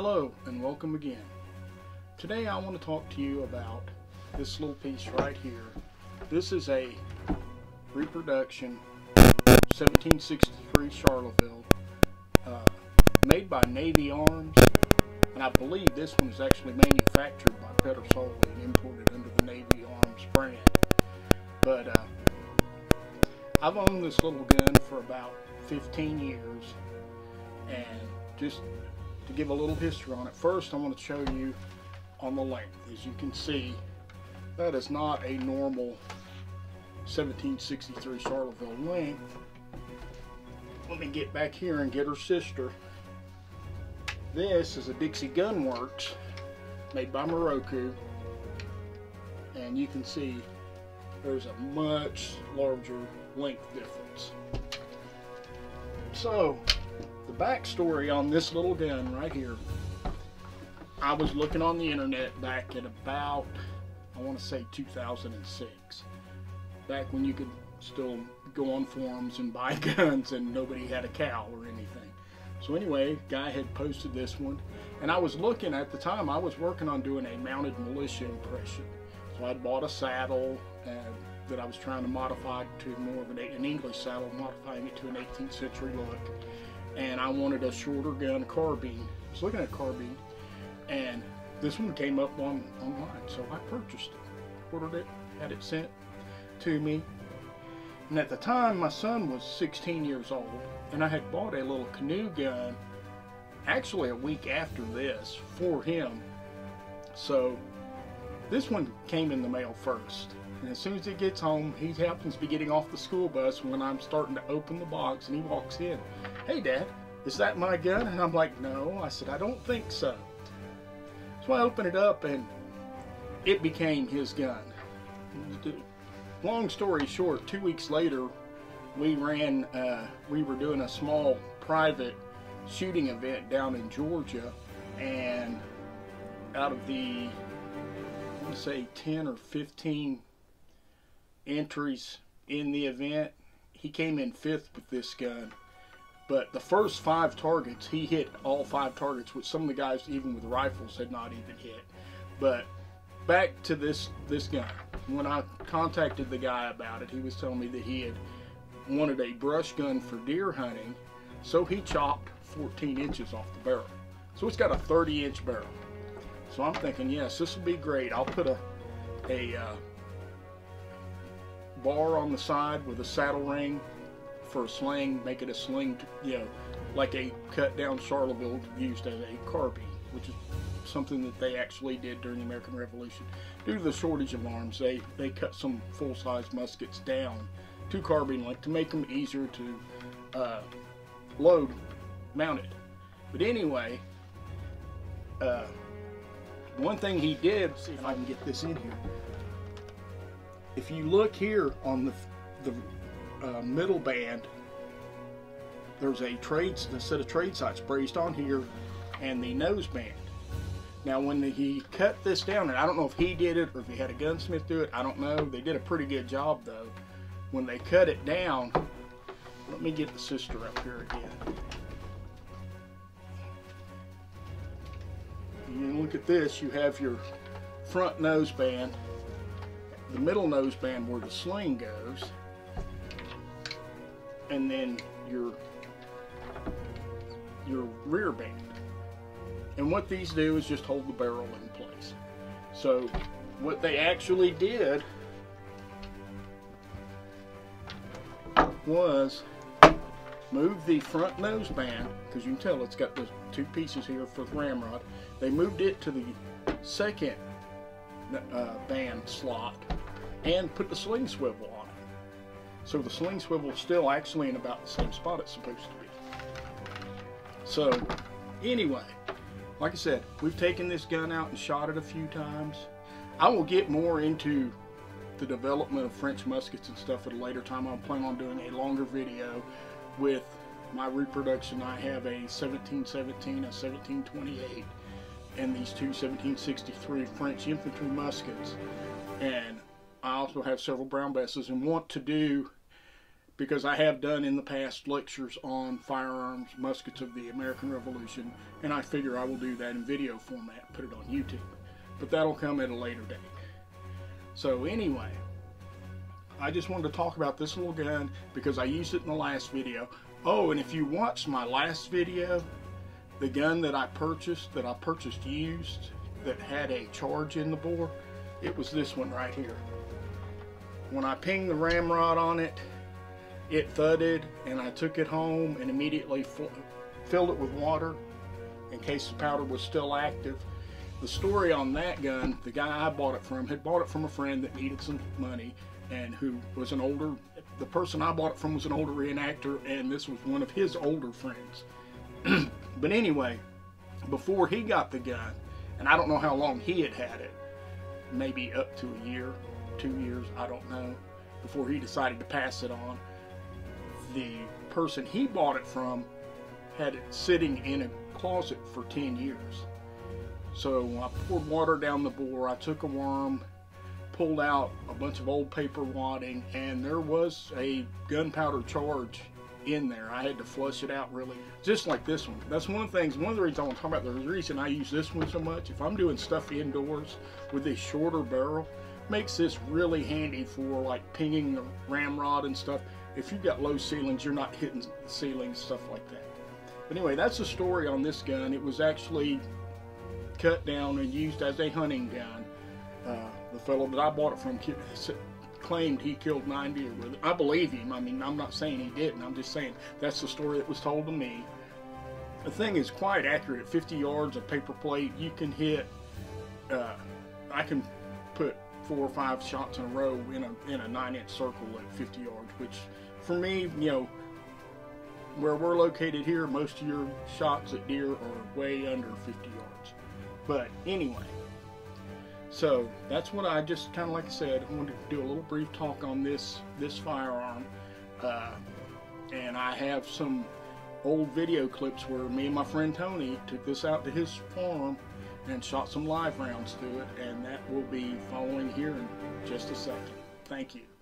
Hello and welcome again. Today I want to talk to you about this little piece right here. This is a reproduction 1763 Charleville uh, made by Navy Arms and I believe this one is actually manufactured by Pedersoli and imported under the Navy Arms brand. But uh, I've owned this little gun for about 15 years and just to give a little history on it. First, I want to show you on the length. As you can see, that is not a normal 1763 Charleville length. Let me get back here and get her sister. This is a Dixie Gun Works made by Miroku. And you can see there's a much larger length difference. So, the backstory on this little gun right here. I was looking on the internet back at about, I want to say 2006. Back when you could still go on forums and buy guns and nobody had a cow or anything. So anyway, guy had posted this one. And I was looking at the time, I was working on doing a mounted militia impression. So I'd bought a saddle and that I was trying to modify to more of an, an English saddle, modifying it to an 18th century look. And I wanted a shorter gun carbine. I was looking at carbine, and this one came up on online, so I purchased it, ordered it, had it sent to me. And at the time, my son was 16 years old, and I had bought a little canoe gun actually a week after this for him. So this one came in the mail first. And as soon as he gets home, he happens to be getting off the school bus when I'm starting to open the box and he walks in. Hey, Dad, is that my gun? And I'm like, no. I said, I don't think so. So I open it up and it became his gun. Long story short, two weeks later, we ran, uh, we were doing a small private shooting event down in Georgia and out of the, I want to say 10 or 15 entries in the event. He came in fifth with this gun. But the first five targets, he hit all five targets, which some of the guys, even with rifles, had not even hit. But back to this this gun. When I contacted the guy about it, he was telling me that he had wanted a brush gun for deer hunting, so he chopped 14 inches off the barrel. So it's got a 30 inch barrel. So I'm thinking, yes, this will be great. I'll put a a uh, bar on the side with a saddle ring for a sling, make it a sling, you know, like a cut down Charleville used as a carbine, which is something that they actually did during the American Revolution. Due to the shortage of arms, they, they cut some full-size muskets down to carbine length to make them easier to uh, load mounted. But anyway, uh, one thing he did, see if I can get this in here if you look here on the, the uh, middle band, there's a trade a set of trade sights braced on here and the nose band. Now when the, he cut this down, and I don't know if he did it or if he had a gunsmith do it, I don't know. They did a pretty good job though. When they cut it down, let me get the sister up here again. You look at this, you have your front nose band the middle nose band where the sling goes, and then your your rear band. And what these do is just hold the barrel in place. So what they actually did was move the front nose band, because you can tell it's got the two pieces here for the ramrod. They moved it to the second uh, band slot and put the sling swivel on it. So the sling swivel is still actually in about the same spot it's supposed to be. So anyway, like I said, we've taken this gun out and shot it a few times. I will get more into the development of French muskets and stuff at a later time. I'm planning on doing a longer video with my reproduction. I have a 1717, a 1728, and these two 1763 French infantry muskets. And I also have several brown besses and want to do because I have done in the past lectures on firearms, muskets of the American Revolution, and I figure I will do that in video format, put it on YouTube. But that'll come at a later date. So anyway, I just wanted to talk about this little gun because I used it in the last video. Oh, and if you watched my last video, the gun that I purchased, that I purchased used, that had a charge in the bore, it was this one right here. When I pinged the ramrod on it, it thudded and I took it home and immediately filled it with water in case the powder was still active. The story on that gun, the guy I bought it from had bought it from a friend that needed some money and who was an older, the person I bought it from was an older reenactor and this was one of his older friends. but anyway, before he got the gun, and I don't know how long he had had it, maybe up to a year, two years, I don't know, before he decided to pass it on. The person he bought it from had it sitting in a closet for 10 years. So I poured water down the bore, I took a worm, pulled out a bunch of old paper wadding, and there was a gunpowder charge in there. I had to flush it out really, just like this one. That's one of the things, one of the reasons I want to talk about, the reason I use this one so much, if I'm doing stuff indoors with a shorter barrel, makes this really handy for like pinging the ramrod and stuff. If you've got low ceilings, you're not hitting ceilings, stuff like that. But anyway, that's the story on this gun. It was actually cut down and used as a hunting gun. Uh, the fellow that I bought it from claimed he killed 9 deer with. I believe him. I mean, I'm not saying he didn't. I'm just saying that's the story that was told to me. The thing is quite accurate. At 50 yards of paper plate, you can hit. Uh, I can put four or five shots in a row in a in a nine-inch circle at 50 yards, which for me, you know, where we're located here, most of your shots at deer are way under 50 yards. But anyway, so that's what I just kind of like I said, I wanted to do a little brief talk on this this firearm. Uh, and I have some old video clips where me and my friend Tony took this out to his farm and shot some live rounds through it and that will be following here in just a second. Thank you.